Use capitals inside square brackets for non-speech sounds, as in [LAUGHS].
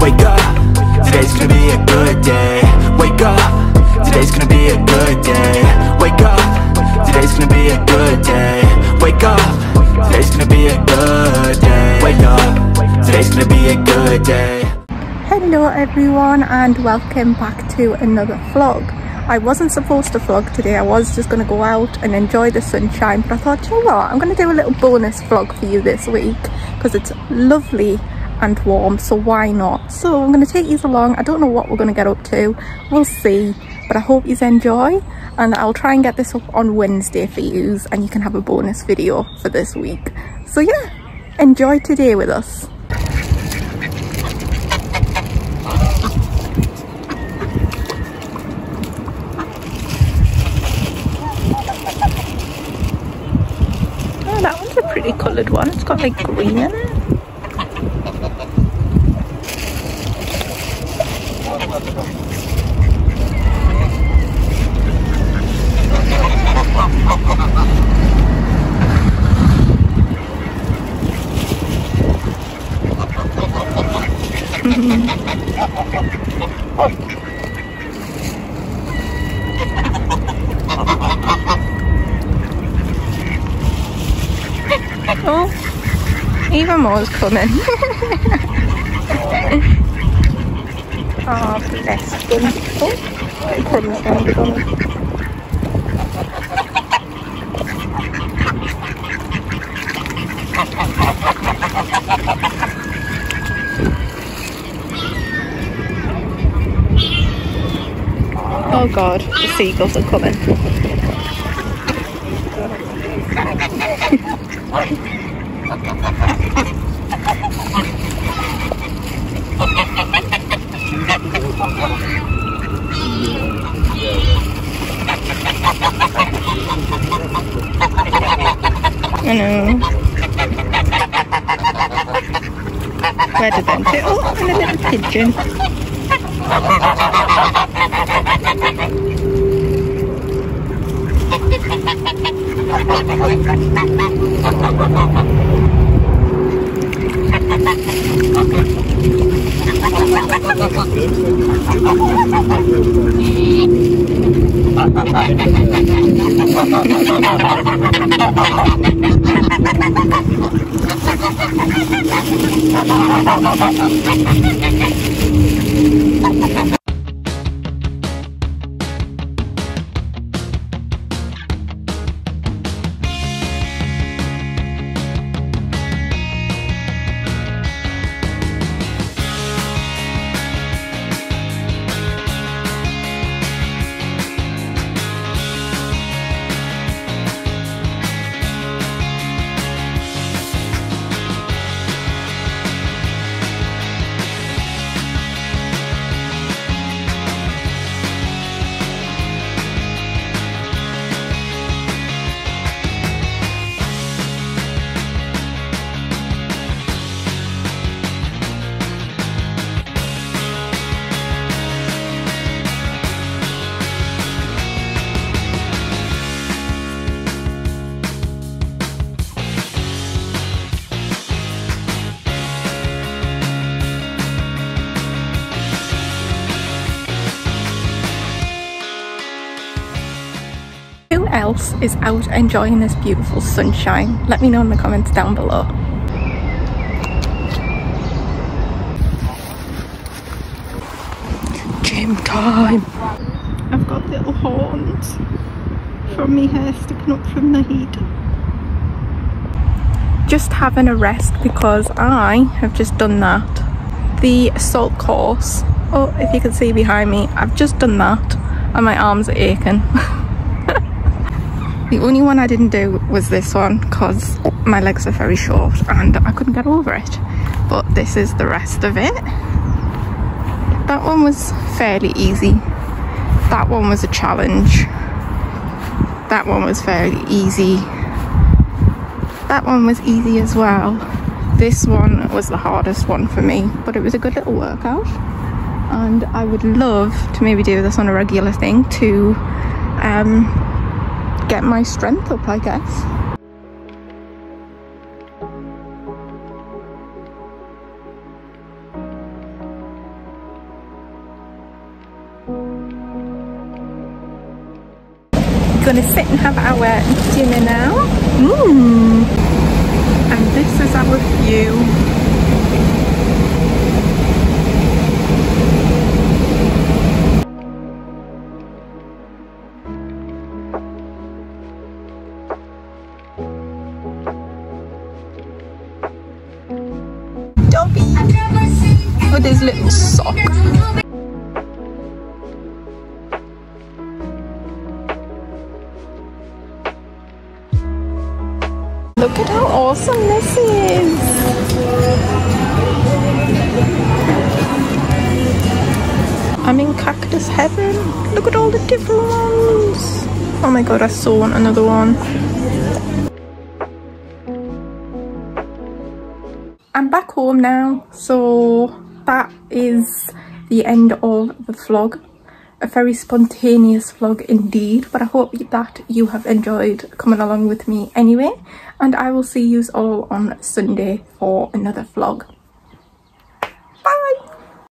Wake up, today's gonna be a good day. Wake up, today's gonna be a good day. Wake up, today's gonna be a good day. Wake up, today's gonna be a good day. Wake up, today's gonna be a good day. Hello everyone and welcome back to another vlog. I wasn't supposed to vlog today, I was just going to go out and enjoy the sunshine but I thought, you know what, I'm going to do a little bonus vlog for you this week because it's lovely and warm so why not? So i'm going to take you along. I don't know what we're going to get up to. We'll see. But i hope you enjoy and i'll try and get this up on wednesday for you and you can have a bonus video for this week. So yeah enjoy today with us. Oh, that one's a pretty coloured one. It's got like green in it. Oh, even more's coming. [LAUGHS] oh, bless them. Oh, it comes down the gully. [LAUGHS] Oh god, the seagulls are coming. I know. Where did them? Oh, and a little pigeon. Ha ha ha ha! Else is out enjoying this beautiful sunshine? Let me know in the comments down below. Gym time! I've got little horns from me hair sticking up from the heat. Just having a rest because I have just done that. The assault course. Oh, if you can see behind me, I've just done that and my arms are aching. [LAUGHS] The only one I didn't do was this one because my legs are very short and I couldn't get over it. But this is the rest of it. That one was fairly easy. That one was a challenge. That one was fairly easy. That one was easy as well. This one was the hardest one for me, but it was a good little workout. And I would love to maybe do this on a regular thing to um, get my strength up, I guess. gonna sit and have our dinner now. Mm. And this is our view With his little sock. Look at how awesome this is. I'm in cactus heaven. Look at all the different ones. Oh my god, I saw another one. I'm back home now, so that is the end of the vlog. A very spontaneous vlog indeed but i hope that you have enjoyed coming along with me anyway and i will see you all on sunday for another vlog